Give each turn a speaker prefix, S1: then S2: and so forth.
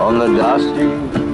S1: On the dusty